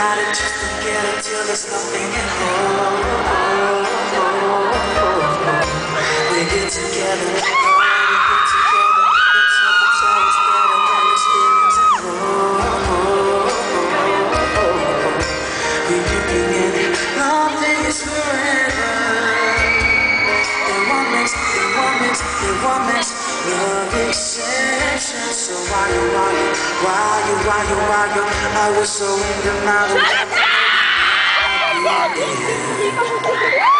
it, but got it, just forget it till there's nothing at all. We get together, we get together, it's something's always better than experiencing more. We keep beginning, nothing is forever. They want mix, they want mix, they want mix, love exception. So why you, why you, why you, why you, why you? I was so in denial. Calmez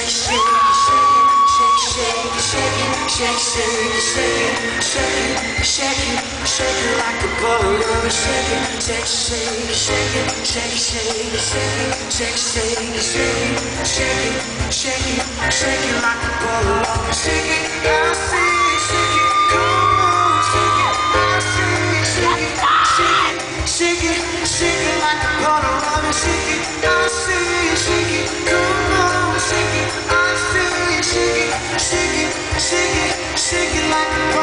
shake, shake, shake, shake, shake, shake, shake, shake, shake, shake, shake it like a ball. Shake it, shake, shake, shake it, shake, shake, shake, it, shake, shake, shake, it, shake it, shake it, shake it like a ball. Shake it, see, shake like